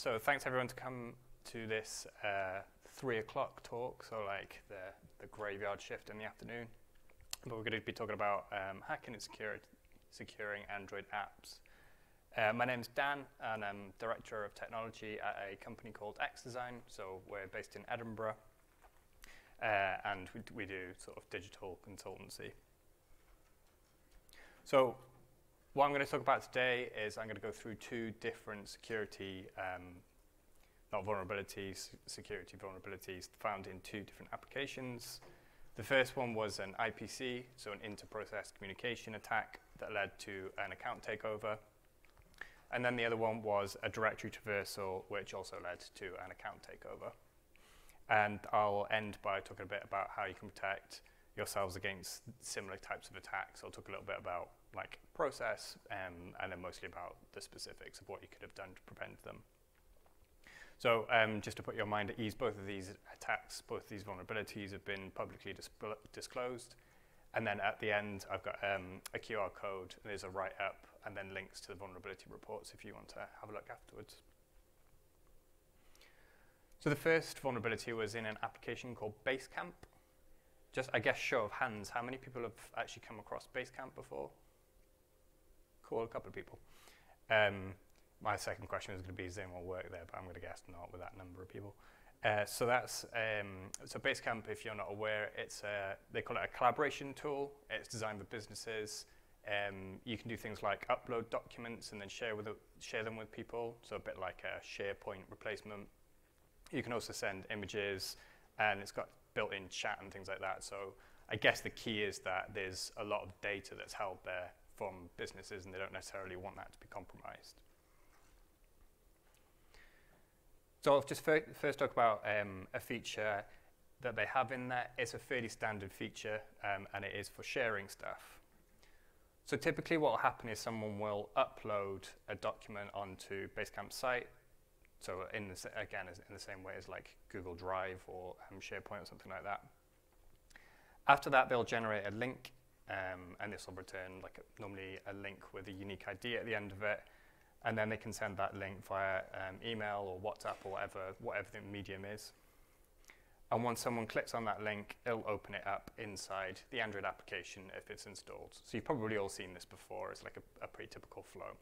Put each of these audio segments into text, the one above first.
so thanks everyone to come to this uh, three o'clock talk, so like the, the graveyard shift in the afternoon. But we're going to be talking about um, hacking and securing Android apps. Uh, my name's Dan, and I'm Director of Technology at a company called xDesign. So we're based in Edinburgh, uh, and we, we do sort of digital consultancy. So what I'm going to talk about today is I'm going to go through two different security, um, not vulnerabilities, security vulnerabilities found in two different applications. The first one was an IPC, so an inter-process communication attack that led to an account takeover. And then the other one was a directory traversal, which also led to an account takeover. And I'll end by talking a bit about how you can protect yourselves against similar types of attacks. I'll talk a little bit about like process um, and then mostly about the specifics of what you could have done to prevent them. So um, just to put your mind at ease, both of these attacks, both of these vulnerabilities have been publicly dis disclosed. And then at the end, I've got um, a QR code, there's a write-up, and then links to the vulnerability reports if you want to have a look afterwards. So the first vulnerability was in an application called Basecamp. Just, I guess, show of hands, how many people have actually come across Basecamp before? Cool, a couple of people. Um, my second question is going to be, does anyone work there? But I'm going to guess not with that number of people. Uh, so that's um, so Basecamp. If you're not aware, it's a, they call it a collaboration tool. It's designed for businesses. Um, you can do things like upload documents and then share with share them with people. So a bit like a SharePoint replacement. You can also send images, and it's got built-in chat and things like that. So I guess the key is that there's a lot of data that's held there from businesses, and they don't necessarily want that to be compromised. So I'll just fir first talk about um, a feature that they have in there. It's a fairly standard feature, um, and it is for sharing stuff. So typically what will happen is someone will upload a document onto Basecamp's site. So in the, again, in the same way as like Google Drive or um, SharePoint or something like that. After that, they'll generate a link, um, and this will return like normally a link with a unique ID at the end of it and then they can send that link via um, email or WhatsApp or whatever, whatever the medium is. And once someone clicks on that link, it'll open it up inside the Android application if it's installed. So you've probably all seen this before. It's like a, a pretty typical flow.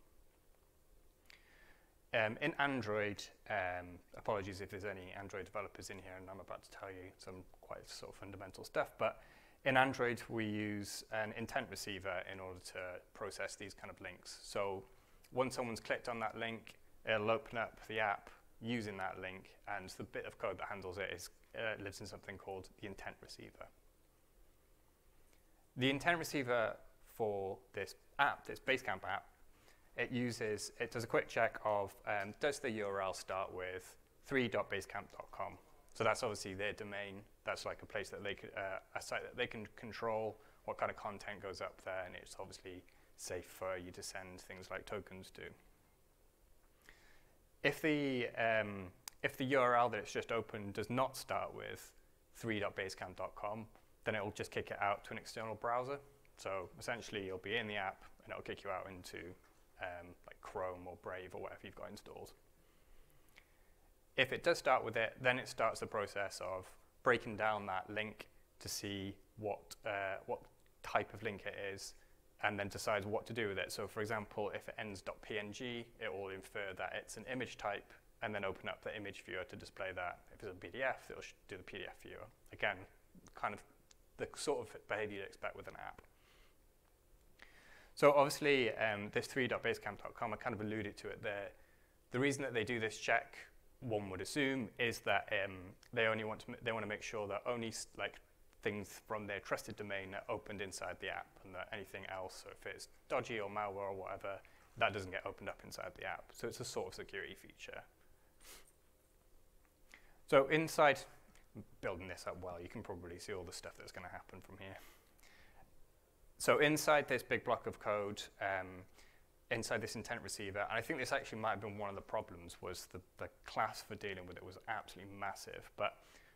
Um, in Android, um, apologies if there's any Android developers in here, and I'm about to tell you some quite sort of fundamental stuff, but in Android, we use an intent receiver in order to process these kind of links. So once someone's clicked on that link, it'll open up the app using that link, and the bit of code that handles it is, uh, lives in something called the intent receiver. The intent receiver for this app, this Basecamp app, it uses, it does a quick check of um, does the URL start with 3.basecamp.com? So that's obviously their domain. That's like a place that they could, uh, a site that they can control what kind of content goes up there, and it's obviously safe for you to send things like tokens to. If the, um, if the URL that it's just opened does not start with 3.basecamp.com, then it will just kick it out to an external browser. So essentially, you'll be in the app, and it'll kick you out into um, like Chrome or Brave or whatever you've got installed. If it does start with it, then it starts the process of breaking down that link to see what, uh, what type of link it is, and then decides what to do with it. So for example, if it ends .png, it will infer that it's an image type and then open up the image viewer to display that. If it's a PDF, it'll do the PDF viewer. Again, kind of the sort of behavior you'd expect with an app. So obviously, um, this 3.basecamp.com, I kind of alluded to it there. The reason that they do this check, one would assume, is that um, they only want to they want to make sure that only like things from their trusted domain are opened inside the app and that anything else, so if it's dodgy or malware or whatever, that doesn't get opened up inside the app. So it's a sort of security feature. So inside, building this up well, you can probably see all the stuff that's going to happen from here. So inside this big block of code, um, inside this intent receiver, and I think this actually might have been one of the problems, was the, the class for dealing with it was absolutely massive. But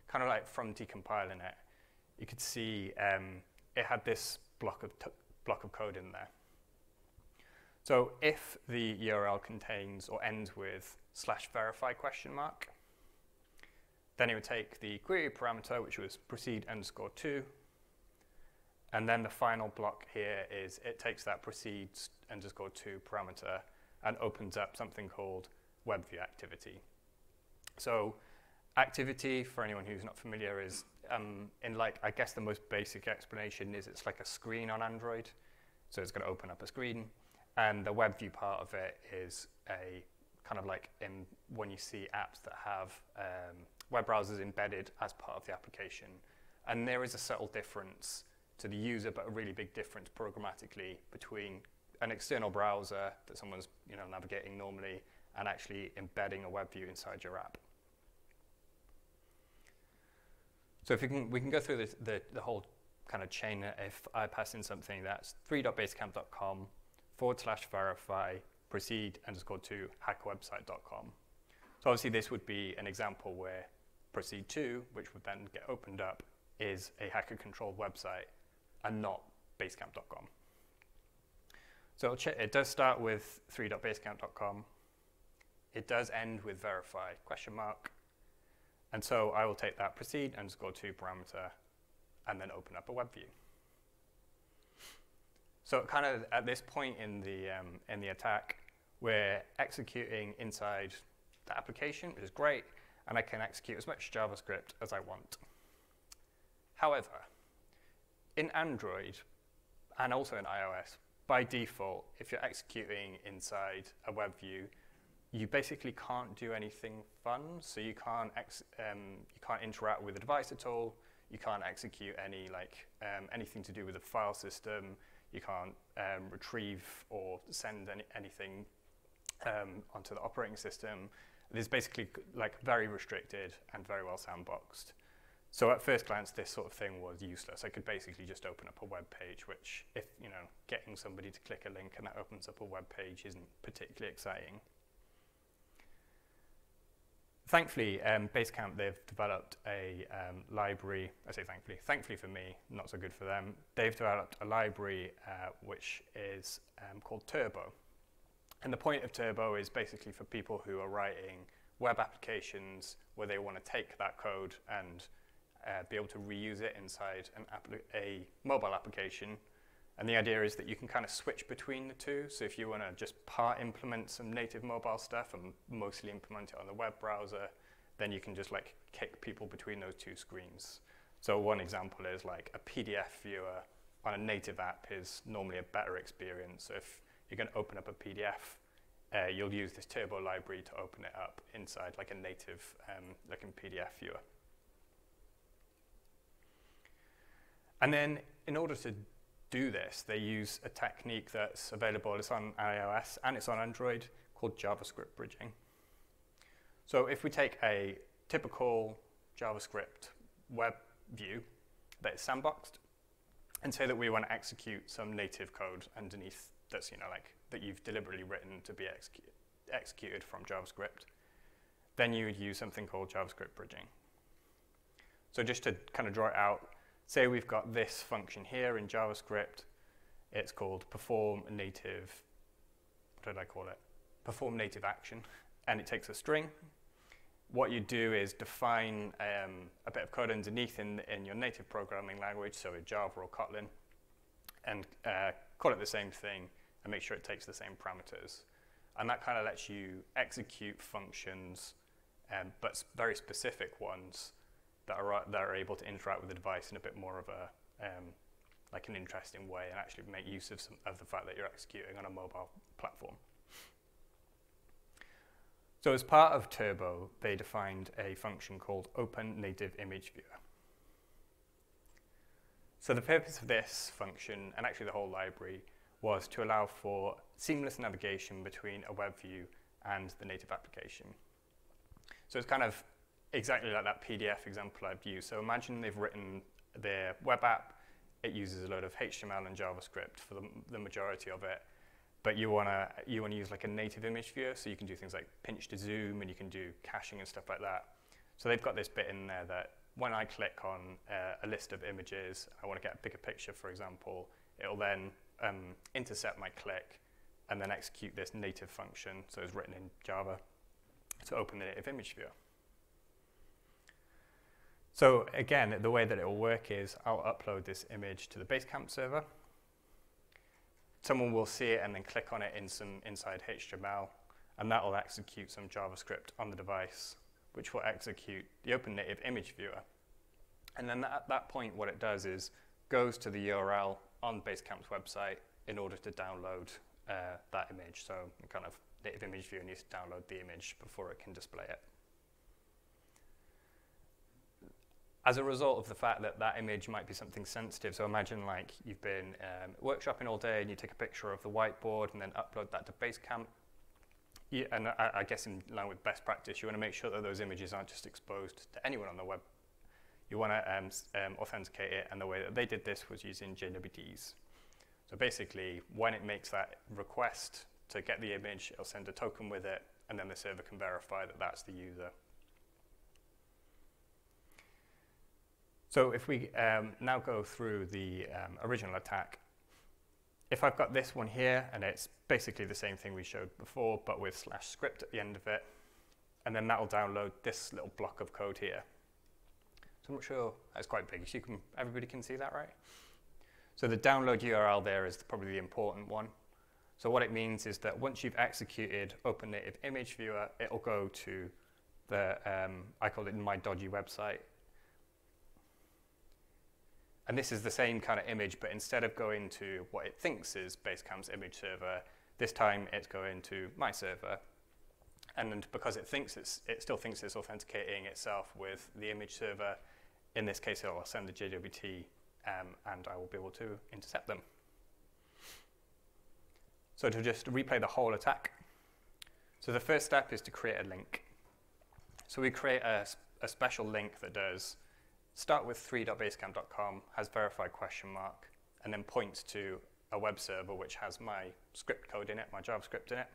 kind of like from decompiling it, you could see um, it had this block of, block of code in there. So if the URL contains or ends with slash verify question mark, then it would take the query parameter, which was proceed underscore to, and then the final block here is it takes that proceeds underscore to parameter and opens up something called web view activity. So activity, for anyone who's not familiar, is um, in like, I guess the most basic explanation is it's like a screen on Android. So it's going to open up a screen. And the web view part of it is a kind of like in when you see apps that have um, web browsers embedded as part of the application. And there is a subtle difference to the user, but a really big difference programmatically between an external browser that someone's you know, navigating normally and actually embedding a web view inside your app. So if we can, we can go through the, the, the whole kind of chain. If I pass in something that's 3.basecamp.com forward slash verify proceed underscore to hackerwebsite.com. So obviously this would be an example where proceed to, which would then get opened up, is a hacker controlled website and not basecamp.com. So it does start with 3.basecamp.com. It does end with verify question mark. And so I will take that proceed and underscore to parameter and then open up a web view. So kind of at this point in the, um, in the attack, we're executing inside the application, which is great, and I can execute as much JavaScript as I want. However, in Android and also in iOS, by default, if you're executing inside a web view, you basically can't do anything fun. So you can't um, you can't interact with the device at all. You can't execute any like um, anything to do with the file system. You can't um, retrieve or send any, anything um, onto the operating system. It's basically like very restricted and very well sandboxed. So at first glance, this sort of thing was useless. I could basically just open up a web page, which if, you know, getting somebody to click a link and that opens up a web page isn't particularly exciting. Thankfully, um, Basecamp, they've developed a um, library, I say thankfully, thankfully for me, not so good for them, they've developed a library uh, which is um, called Turbo. And the point of Turbo is basically for people who are writing web applications where they want to take that code and uh, be able to reuse it inside an a mobile application. And the idea is that you can kind of switch between the two. So if you want to just part implement some native mobile stuff and mostly implement it on the web browser, then you can just like kick people between those two screens. So one example is like a PDF viewer on a native app is normally a better experience. So if you're going to open up a PDF, uh, you'll use this Turbo library to open it up inside like a native um, looking PDF viewer. And then in order to do this, they use a technique that's available. It's on iOS and it's on Android called JavaScript bridging. So if we take a typical JavaScript web view that is sandboxed and say that we want to execute some native code underneath that's, you know, like that you've deliberately written to be execu executed from JavaScript, then you would use something called JavaScript bridging. So just to kind of draw it out, say we've got this function here in JavaScript. It's called perform native, what did I call it? Perform native action. And it takes a string. What you do is define um, a bit of code underneath in, in your native programming language, so in Java or Kotlin, and uh, call it the same thing and make sure it takes the same parameters. And that kind of lets you execute functions, um, but very specific ones that are, that are able to interact with the device in a bit more of a, um, like an interesting way and actually make use of, some, of the fact that you're executing on a mobile platform. So as part of Turbo, they defined a function called Open Native Image Viewer. So the purpose of this function, and actually the whole library, was to allow for seamless navigation between a web view and the native application. So it's kind of exactly like that PDF example I've used. So imagine they've written their web app. It uses a load of HTML and JavaScript for the, the majority of it. But you want to you wanna use like a native image viewer, so you can do things like pinch to zoom, and you can do caching and stuff like that. So they've got this bit in there that when I click on uh, a list of images, I want to get a bigger picture, for example, it'll then um, intercept my click, and then execute this native function, so it's written in Java, to open the native image viewer. So again, the way that it will work is I'll upload this image to the Basecamp server. Someone will see it and then click on it in some inside HTML, and that will execute some JavaScript on the device, which will execute the open native image viewer. And then at that point, what it does is goes to the URL on Basecamp's website in order to download uh, that image. So kind of native image viewer needs to download the image before it can display it. As a result of the fact that that image might be something sensitive, so imagine like you've been um, workshopping all day and you take a picture of the whiteboard and then upload that to Basecamp. Yeah, and I, I guess in line with best practice, you want to make sure that those images aren't just exposed to anyone on the web. You want to um, um, authenticate it, and the way that they did this was using JWTs. So basically, when it makes that request to get the image, it'll send a token with it, and then the server can verify that that's the user. So if we um, now go through the um, original attack, if I've got this one here, and it's basically the same thing we showed before, but with slash script at the end of it, and then that'll download this little block of code here. So I'm not sure, that's quite big, so you can, everybody can see that, right? So the download URL there is probably the important one. So what it means is that once you've executed Open Native Image Viewer, it'll go to the, um, I call it my dodgy website. And this is the same kind of image, but instead of going to what it thinks is Basecamp's image server, this time it's going to my server. And because it thinks it's, it still thinks it's authenticating itself with the image server, in this case, it'll send the JWT um, and I will be able to intercept them. So to just replay the whole attack. So the first step is to create a link. So we create a, a special link that does start with 3.basecamp.com, has verified question mark, and then points to a web server which has my script code in it, my JavaScript in it.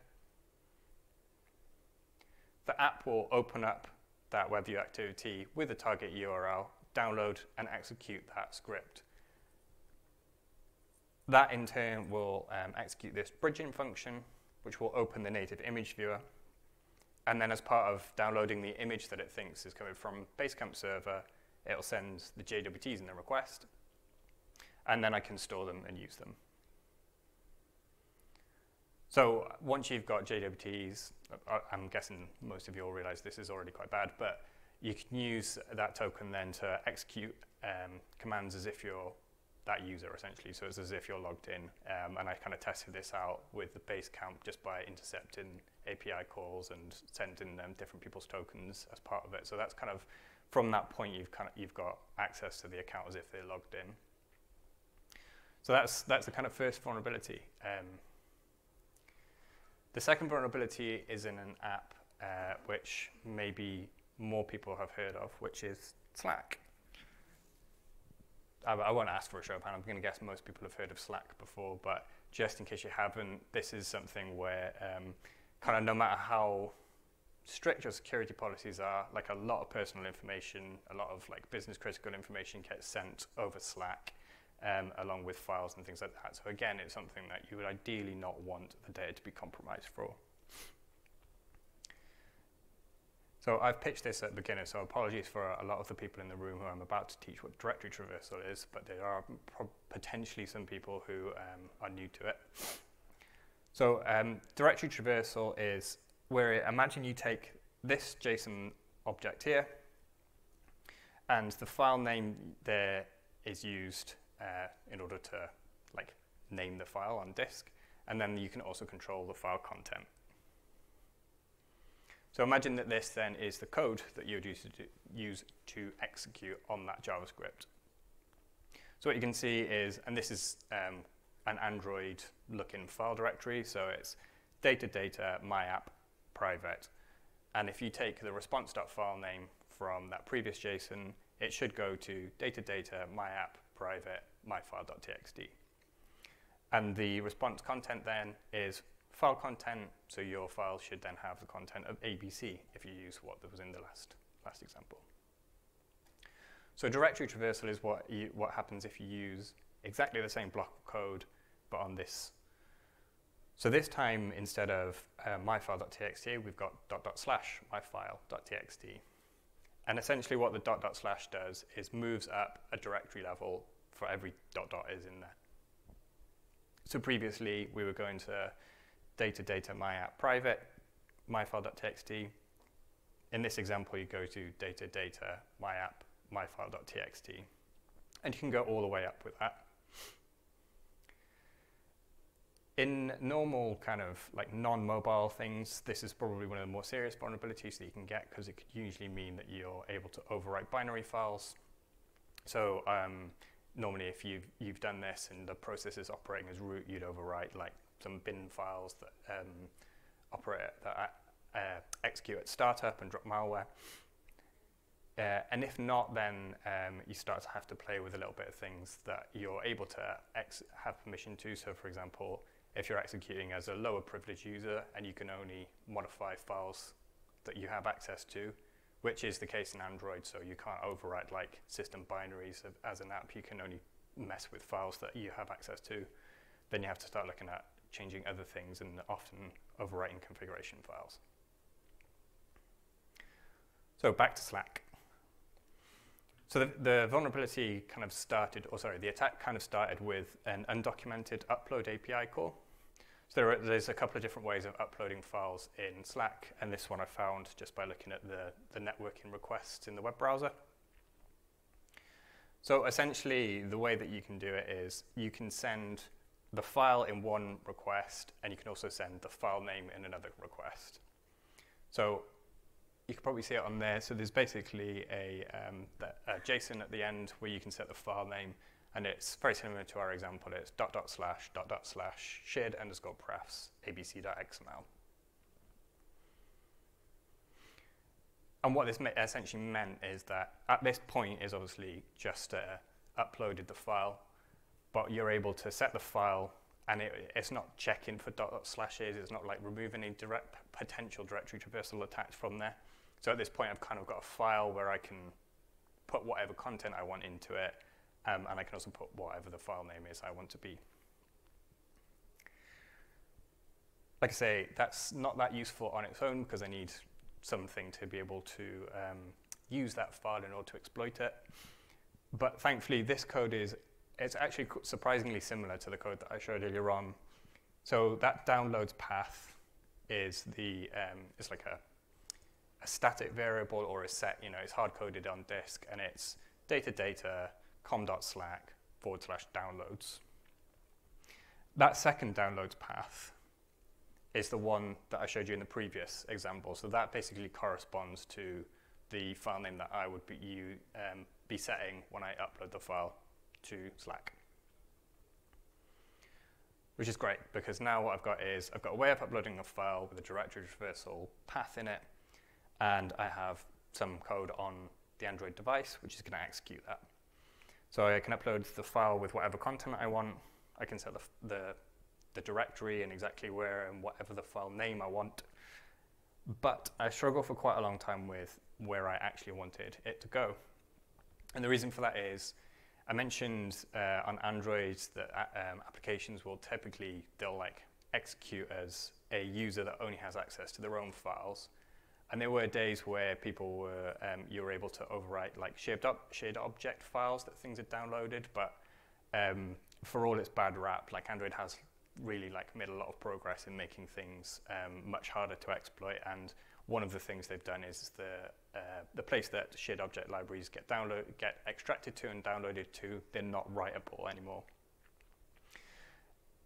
The app will open up that WebView activity with the target URL download and execute that script. That in turn will um, execute this bridging function, which will open the native image viewer. And then as part of downloading the image that it thinks is coming from Basecamp server, it'll send the JWTs in the request. And then I can store them and use them. So once you've got JWTs, I'm guessing most of you all realize this is already quite bad, but you can use that token then to execute um, commands as if you're that user essentially. So it's as if you're logged in. Um, and I kind of tested this out with the Basecamp just by intercepting API calls and sending them different people's tokens as part of it. So that's kind of from that point you've kind of you've got access to the account as if they're logged in. So that's that's the kind of first vulnerability. Um, the second vulnerability is in an app uh, which maybe more people have heard of, which is Slack. I, I won't ask for a show of hands. I'm going to guess most people have heard of Slack before, but just in case you haven't, this is something where um, kind of no matter how strict your security policies are, like a lot of personal information, a lot of like business critical information gets sent over Slack. Um, along with files and things like that. So again, it's something that you would ideally not want the data to be compromised for. So I've pitched this at the beginning, so apologies for a lot of the people in the room who I'm about to teach what directory traversal is, but there are potentially some people who um, are new to it. So um, directory traversal is where imagine you take this JSON object here, and the file name there is used uh, in order to like name the file on disk, and then you can also control the file content. So imagine that this then is the code that you'd use to, use to execute on that JavaScript. So what you can see is, and this is um, an Android looking file directory, so it's data data, my app, private. And if you take the response.file name from that previous JSON, it should go to data data, my app, private, myfile.txt. And the response content then is file content, so your file should then have the content of ABC if you use what was in the last, last example. So directory traversal is what, you, what happens if you use exactly the same block of code, but on this So this time, instead of uh, myfile.txt, we've got dot dot slash myfile.txt. And essentially what the dot dot slash does is moves up a directory level for every dot dot is in there. So previously, we were going to data data my app private, myfile.txt. In this example, you go to data data my app myfile.txt. And you can go all the way up with that. In normal kind of like non-mobile things, this is probably one of the more serious vulnerabilities that you can get because it could usually mean that you're able to overwrite binary files. So um, normally if you've, you've done this and the process is operating as root, you'd overwrite like some bin files that um, operate, that uh, execute at startup and drop malware. Uh, and if not, then um, you start to have to play with a little bit of things that you're able to have permission to. So for example, if you're executing as a lower privilege user and you can only modify files that you have access to, which is the case in Android, so you can't overwrite like system binaries as an app, you can only mess with files that you have access to, then you have to start looking at changing other things and often overwriting configuration files. So back to Slack. So the, the, vulnerability kind of started, or sorry, the attack kind of started with an undocumented upload API call. So there are, there's a couple of different ways of uploading files in Slack, and this one I found just by looking at the, the networking requests in the web browser. So essentially, the way that you can do it is you can send the file in one request, and you can also send the file name in another request. So you can probably see it on there. So there's basically a, um, a JSON at the end where you can set the file name and it's very similar to our example. It's dot dot slash dot dot slash shared underscore prefs abc.xml. And what this essentially meant is that at this point is obviously just uh, uploaded the file, but you're able to set the file and it, it's not checking for dot, dot slashes, it's not like removing any direct potential directory traversal attacks from there. So at this point I've kind of got a file where I can put whatever content I want into it um, and I can also put whatever the file name is I want to be. Like I say, that's not that useful on its own because I need something to be able to um, use that file in order to exploit it. But thankfully, this code is it's actually surprisingly similar to the code that I showed earlier on. So that downloads path is the um, it's like a, a static variable or a set. You know, it's hard coded on disk, and it's data data com.slack forward slash downloads. That second downloads path is the one that I showed you in the previous example. So that basically corresponds to the file name that I would be, you, um, be setting when I upload the file to Slack. Which is great because now what I've got is I've got a way of uploading a file with a directory traversal path in it, and I have some code on the Android device which is going to execute that. So I can upload the file with whatever content I want. I can set the, the, the directory and exactly where and whatever the file name I want. But I struggle for quite a long time with where I actually wanted it to go. And the reason for that is I mentioned uh, on Android that uh, um, applications will typically, they'll like execute as a user that only has access to their own files. And there were days where people were, um, you were able to overwrite like shared, up, shared object files that things had downloaded, but um, for all its bad rap, like Android has really like made a lot of progress in making things um, much harder to exploit. And one of the things they've done is the uh, the place that shared object libraries get download get extracted to and downloaded to, they're not writable anymore.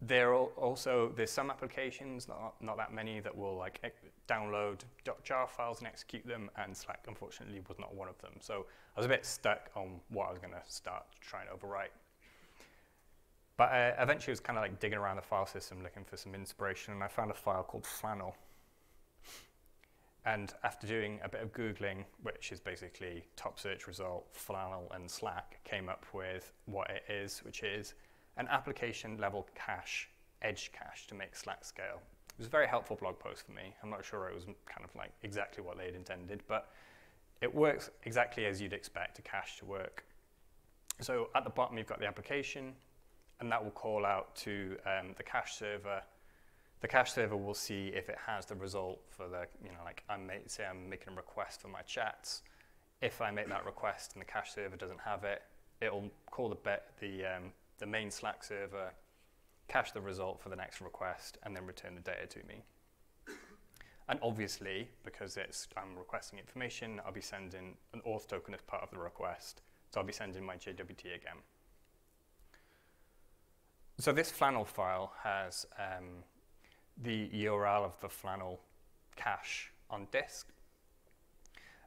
There are also there's some applications, not not that many, that will like download .jar files and execute them, and Slack unfortunately was not one of them. So I was a bit stuck on what I was going to start trying to overwrite. But uh, eventually I was kind of like digging around the file system looking for some inspiration, and I found a file called Flannel. And after doing a bit of Googling, which is basically top search result, Flannel and Slack, came up with what it is, which is an application level cache, edge cache to make Slack scale. It was a very helpful blog post for me. I'm not sure it was kind of like exactly what they had intended, but it works exactly as you'd expect a cache to work. So at the bottom, you've got the application, and that will call out to um, the cache server the cache server will see if it has the result for the, you know, like I'm say I'm making a request for my chats. If I make that request and the cache server doesn't have it, it'll call the the um, the main Slack server, cache the result for the next request, and then return the data to me. And obviously, because it's I'm requesting information, I'll be sending an auth token as part of the request. So I'll be sending my JWT again. So this flannel file has um, the URL of the flannel cache on disk.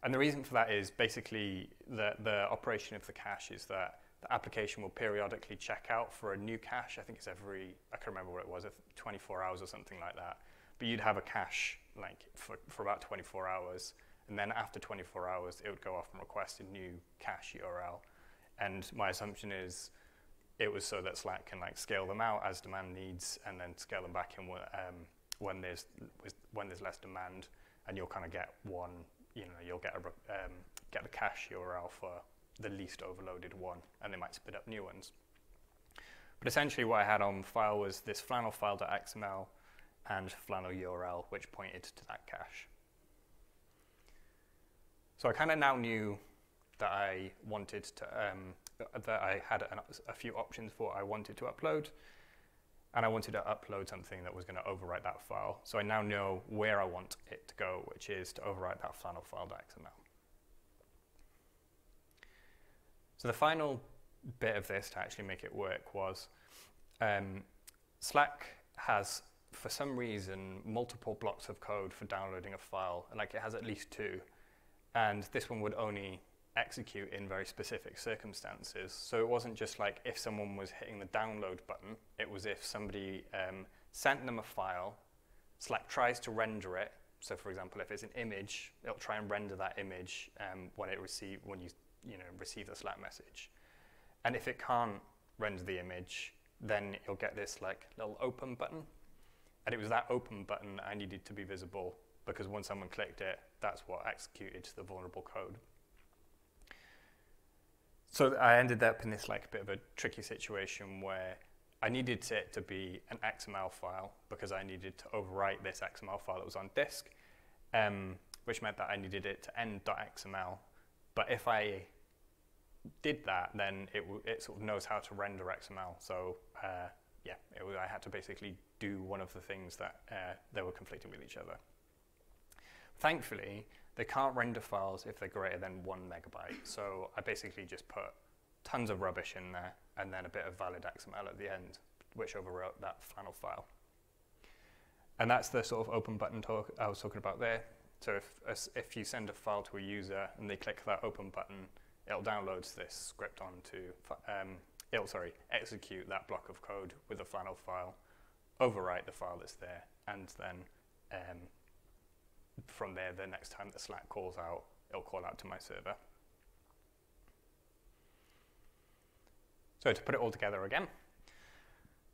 And the reason for that is basically the, the operation of the cache is that the application will periodically check out for a new cache. I think it's every, I can't remember what it was, 24 hours or something like that. But you'd have a cache like for, for about 24 hours. And then after 24 hours, it would go off and request a new cache URL. And my assumption is it was so that Slack can like scale them out as demand needs, and then scale them back in um, when there's when there's less demand, and you'll kind of get one. You know, you'll get a um, get the cache URL for the least overloaded one, and they might spit up new ones. But essentially, what I had on file was this flannel file.xml and flannel URL, which pointed to that cache. So I kind of now knew that I wanted to, um, that I had an, a few options for what I wanted to upload, and I wanted to upload something that was going to overwrite that file. So I now know where I want it to go, which is to overwrite that flannel file.xml. So the final bit of this to actually make it work was um, Slack has, for some reason, multiple blocks of code for downloading a file. Like it has at least two. And this one would only execute in very specific circumstances. So it wasn't just like if someone was hitting the download button, it was if somebody um, sent them a file, Slack tries to render it. So for example, if it's an image, it'll try and render that image um, when it receive when you you know receive the Slack message. And if it can't render the image, then you'll get this like little open button. And it was that open button I needed to be visible because when someone clicked it, that's what executed the vulnerable code. So I ended up in this like bit of a tricky situation where I needed it to be an XML file because I needed to overwrite this XML file that was on disk, um, which meant that I needed it to end.xml. But if I did that, then it, it sort of knows how to render XML. So uh, yeah, it, I had to basically do one of the things that uh, they were conflicting with each other. Thankfully, they can't render files if they're greater than one megabyte. So I basically just put tons of rubbish in there and then a bit of valid XML at the end, which overwrote that final file. And that's the sort of open button talk I was talking about there. So if, if you send a file to a user and they click that open button, it'll download this script onto, um, it'll, sorry, execute that block of code with a flannel file, overwrite the file that's there, and then um, from there, the next time the Slack calls out, it'll call out to my server. So to put it all together again,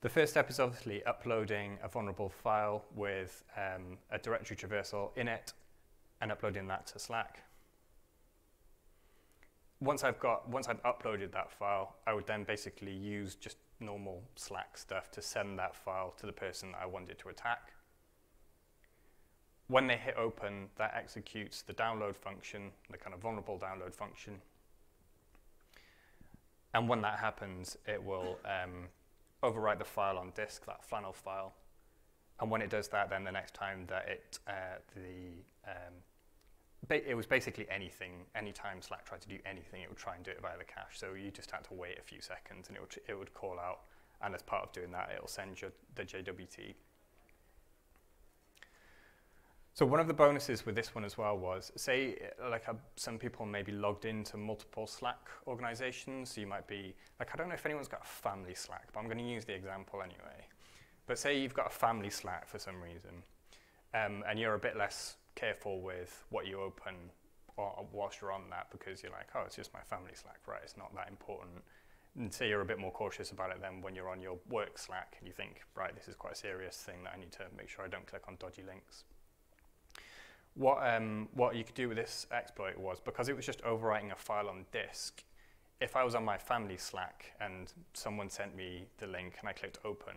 the first step is obviously uploading a vulnerable file with um, a directory traversal in it and uploading that to Slack. Once I've got, once I've uploaded that file, I would then basically use just normal Slack stuff to send that file to the person that I wanted to attack when they hit open, that executes the download function, the kind of vulnerable download function. And when that happens, it will um, overwrite the file on disk, that flannel file. And when it does that, then the next time that it, uh, the, um, it was basically anything, anytime Slack tried to do anything, it would try and do it via the cache. So you just had to wait a few seconds and it would, it would call out. And as part of doing that, it'll send you the JWT so one of the bonuses with this one as well was, say, like uh, some people may be logged into multiple Slack organizations. So you might be, like, I don't know if anyone's got a family Slack, but I'm going to use the example anyway. But say you've got a family Slack for some reason, um, and you're a bit less careful with what you open whilst you're on that because you're like, oh, it's just my family Slack, right? It's not that important. And say you're a bit more cautious about it then when you're on your work Slack and you think, right, this is quite a serious thing that I need to make sure I don't click on dodgy links. What, um, what you could do with this exploit was, because it was just overwriting a file on disk, if I was on my family Slack and someone sent me the link and I clicked open,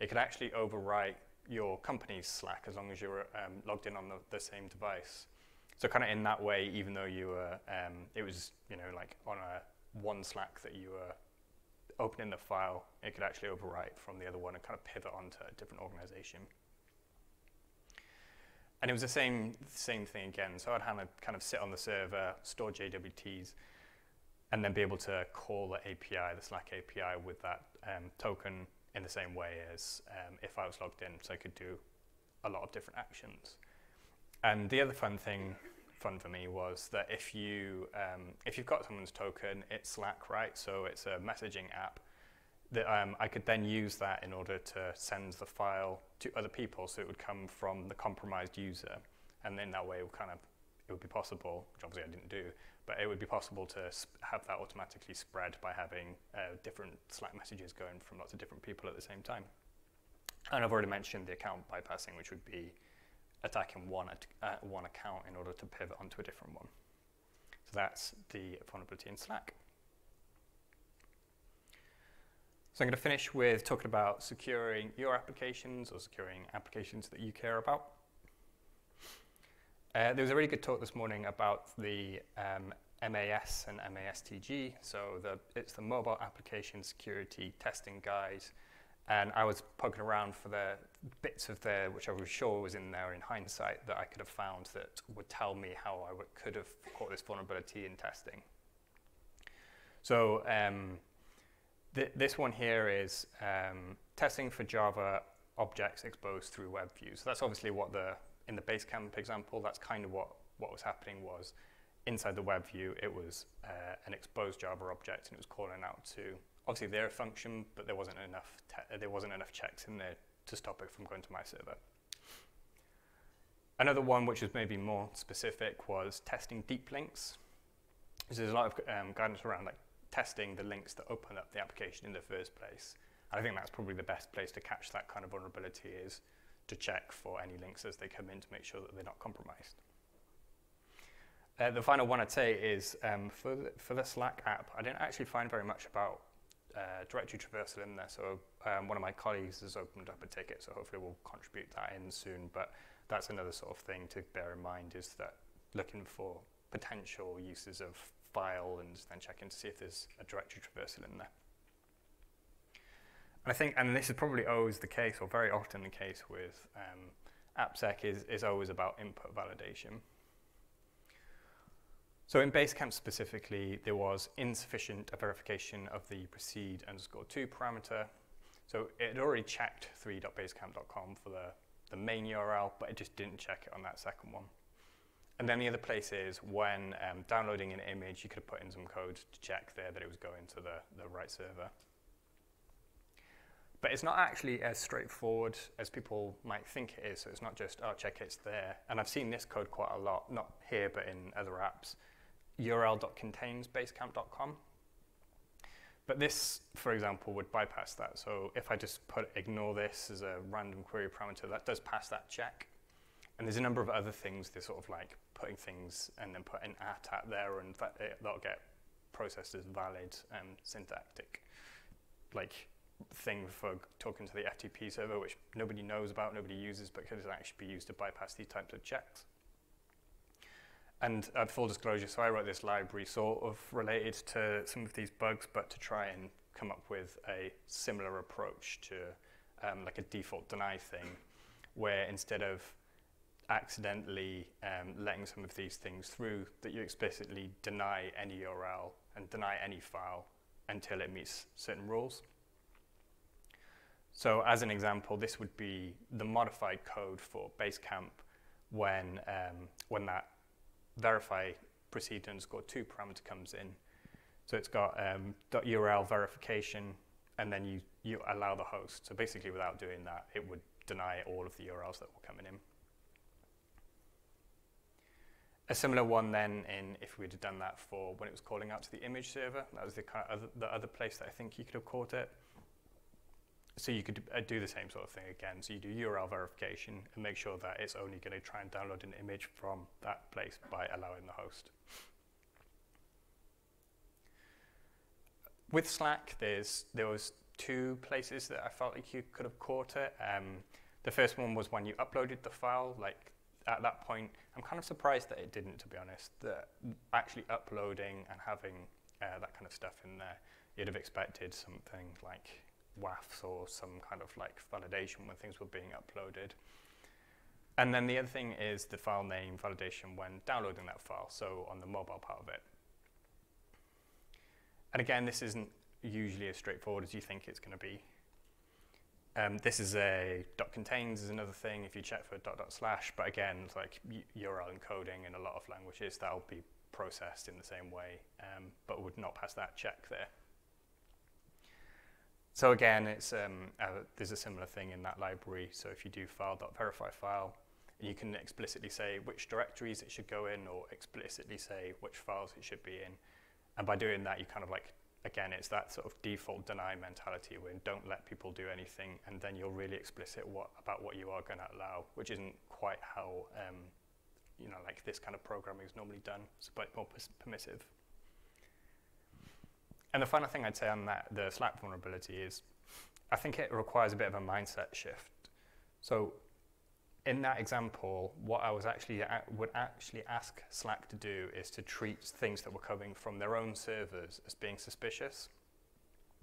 it could actually overwrite your company's Slack as long as you're um, logged in on the, the same device. So kind of in that way, even though you were, um, it was, you know, like on a one Slack that you were opening the file, it could actually overwrite from the other one and kind of pivot onto a different organization. And it was the same, same thing again. So I'd have kind of sit on the server, store JWTs, and then be able to call the API, the Slack API, with that um, token in the same way as um, if I was logged in. So I could do a lot of different actions. And the other fun thing, fun for me, was that if you um, if you've got someone's token, it's Slack, right? So it's a messaging app. That um, I could then use that in order to send the file to other people, so it would come from the compromised user, and in that way, it would kind of it would be possible, which obviously I didn't do, but it would be possible to have that automatically spread by having uh, different Slack messages going from lots of different people at the same time. And I've already mentioned the account bypassing, which would be attacking one, uh, one account in order to pivot onto a different one. So that's the vulnerability in Slack. So I'm going to finish with talking about securing your applications or securing applications that you care about. Uh, there was a really good talk this morning about the um, MAS and MASTG. So the, it's the Mobile Application Security Testing Guide and I was poking around for the bits of there, which I was sure was in there in hindsight, that I could have found that would tell me how I could have caught this vulnerability in testing. So um, th this one here is um, testing for Java objects exposed through web views. So that's obviously what the, in the Basecamp example, that's kind of what, what was happening was inside the web view, it was uh, an exposed Java object and it was calling out to obviously they're a function, but there wasn't enough there wasn't enough checks in there to stop it from going to my server. Another one, which was maybe more specific, was testing deep links. So there's a lot of um, guidance around like testing the links that open up the application in the first place. And I think that's probably the best place to catch that kind of vulnerability is to check for any links as they come in to make sure that they're not compromised. Uh, the final one I'd say is um, for, the, for the Slack app, I didn't actually find very much about uh, directory traversal in there. So um, one of my colleagues has opened up a ticket, so hopefully we'll contribute that in soon. But that's another sort of thing to bear in mind is that looking for potential uses of file and then checking to see if there's a directory traversal in there. I think, and this is probably always the case, or very often the case with um, AppSec, is, is always about input validation. So in Basecamp specifically, there was insufficient verification of the proceed underscore to parameter. So it had already checked 3.basecamp.com for the, the main URL, but it just didn't check it on that second one. And then the other place is when um, downloading an image, you could have put in some code to check there that it was going to the, the right server. But it's not actually as straightforward as people might think it is. So it's not just, oh, check it's there. And I've seen this code quite a lot, not here, but in other apps url.containsbasecamp.com. But this, for example, would bypass that. So if I just put ignore this as a random query parameter, that does pass that check. And there's a number of other things, they're sort of like putting things and then putting at at there, and that, it, that'll get processed as valid and syntactic, like thing for talking to the FTP server, which nobody knows about, nobody uses, but could actually be used to bypass these types of checks. And at full disclosure, so I wrote this library sort of related to some of these bugs, but to try and come up with a similar approach to um, like a default deny thing, where instead of accidentally um, letting some of these things through, that you explicitly deny any URL and deny any file until it meets certain rules. So as an example, this would be the modified code for Basecamp when, um, when that verify proceed underscore to parameter comes in. So it's got um, .url verification, and then you, you allow the host. So basically, without doing that, it would deny all of the URLs that were coming in. A similar one then in if we'd have done that for when it was calling out to the image server, that was the, kind of other, the other place that I think you could have caught it. So you could uh, do the same sort of thing again. So you do URL verification and make sure that it's only going to try and download an image from that place by allowing the host. With Slack, there's there was two places that I felt like you could have caught it. Um, The first one was when you uploaded the file, like at that point, I'm kind of surprised that it didn't, to be honest, that actually uploading and having uh, that kind of stuff in there, you'd have expected something like WAFs or some kind of like validation when things were being uploaded. And then the other thing is the file name validation when downloading that file, so on the mobile part of it. And again, this isn't usually as straightforward as you think it's going to be. Um, this is a dot contains is another thing if you check for dot dot slash, but again, like URL encoding in a lot of languages, that'll be processed in the same way, um, but would not pass that check there. So again, it's, um, there's a similar thing in that library. So if you do file.verify file, you can explicitly say which directories it should go in or explicitly say which files it should be in. And by doing that, you kind of like, again, it's that sort of default deny mentality where don't let people do anything and then you're really explicit what, about what you are going to allow, which isn't quite how, um, you know, like this kind of programming is normally done. It's a bit more permissive. And the final thing I'd say on that, the Slack vulnerability is, I think it requires a bit of a mindset shift. So in that example, what I was actually would actually ask Slack to do is to treat things that were coming from their own servers as being suspicious.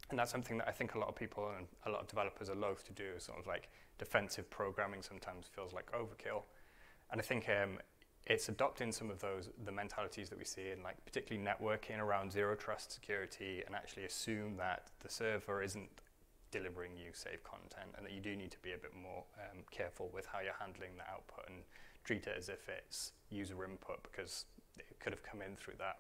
And that's something that I think a lot of people and a lot of developers are loath to do. Sort of like defensive programming sometimes feels like overkill. And I think um, it's adopting some of those the mentalities that we see in like particularly networking around zero trust security and actually assume that the server isn't delivering you safe content and that you do need to be a bit more um, careful with how you're handling the output and treat it as if it's user input because it could have come in through that.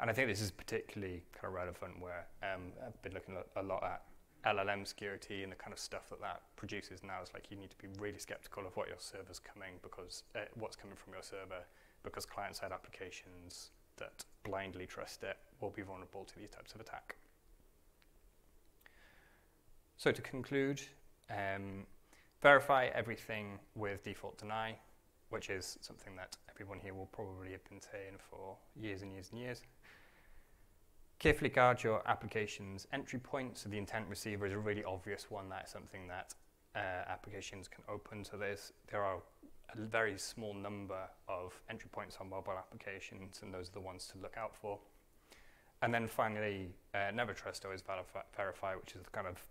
And I think this is particularly kind of relevant where um, I've been looking a lot at LLM security and the kind of stuff that that produces now is like you need to be really skeptical of what your server's coming because uh, what's coming from your server because client-side applications that blindly trust it will be vulnerable to these types of attack. So to conclude, um, verify everything with default deny, which is something that everyone here will probably have been saying for years and years and years. Carefully guard your application's entry points So the intent receiver is a really obvious one. That's something that uh, applications can open. So there's, there are a very small number of entry points on mobile applications, and those are the ones to look out for. And then finally, uh, never trust, always verify, which is the kind of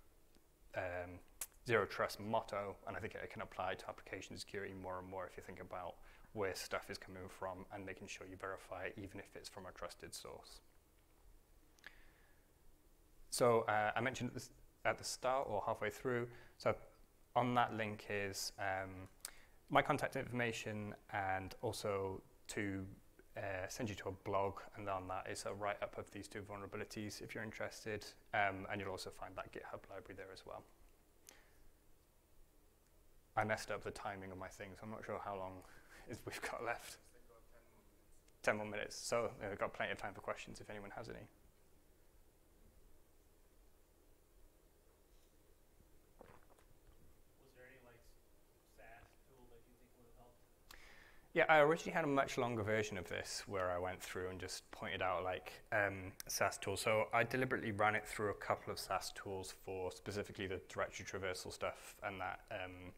um, zero trust motto, and I think it can apply to application security more and more if you think about where stuff is coming from and making sure you verify even if it's from a trusted source. So uh, I mentioned this at the start or halfway through. So on that link is um, my contact information and also to uh, send you to a blog and on that is a write-up of these two vulnerabilities if you're interested um, and you'll also find that GitHub library there as well. I messed up the timing of my thing so I'm not sure how long we've got left. 10 more minutes. So we've got plenty of time for questions if anyone has any. Yeah, I originally had a much longer version of this where I went through and just pointed out like um, SAST tools. So I deliberately ran it through a couple of SAST tools for specifically the directory traversal stuff, and that um,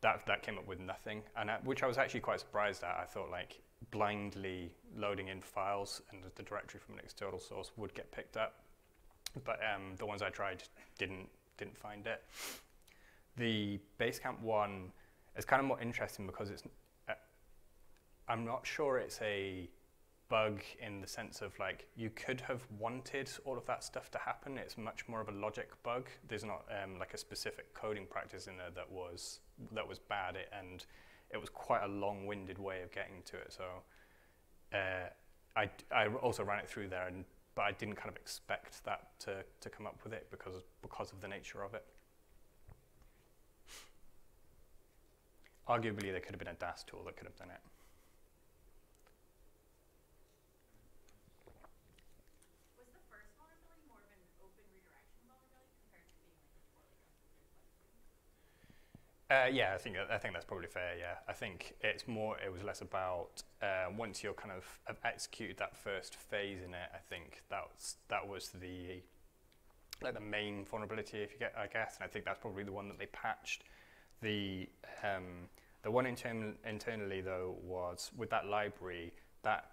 that that came up with nothing, and I, which I was actually quite surprised at. I thought like blindly loading in files and the directory from an external source would get picked up, but um, the ones I tried didn't didn't find it. The Basecamp one is kind of more interesting because it's I'm not sure it's a bug in the sense of like you could have wanted all of that stuff to happen. It's much more of a logic bug. There's not um, like a specific coding practice in there that was that was bad, it, and it was quite a long-winded way of getting to it. So uh, I, I also ran it through there, and but I didn't kind of expect that to, to come up with it because because of the nature of it. Arguably, there could have been a DAST tool that could have done it. Uh, yeah, I think I think that's probably fair. Yeah, I think it's more. It was less about uh, once you're kind of have executed that first phase in it. I think that's that was the like the main vulnerability, if you get, I guess. And I think that's probably the one that they patched. The um, the one intern- internally though was with that library that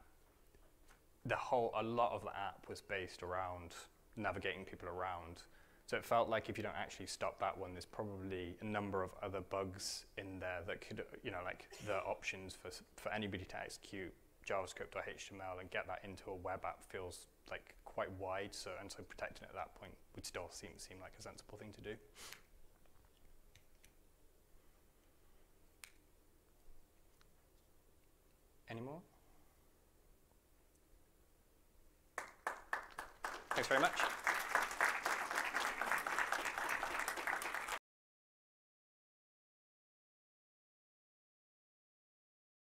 the whole a lot of the app was based around navigating people around. So it felt like if you don't actually stop that one, there's probably a number of other bugs in there that could, you know, like the options for for anybody to execute JavaScript or HTML and get that into a web app feels like quite wide. So and so protecting it at that point would still seem seem like a sensible thing to do. Any more? Thanks very much.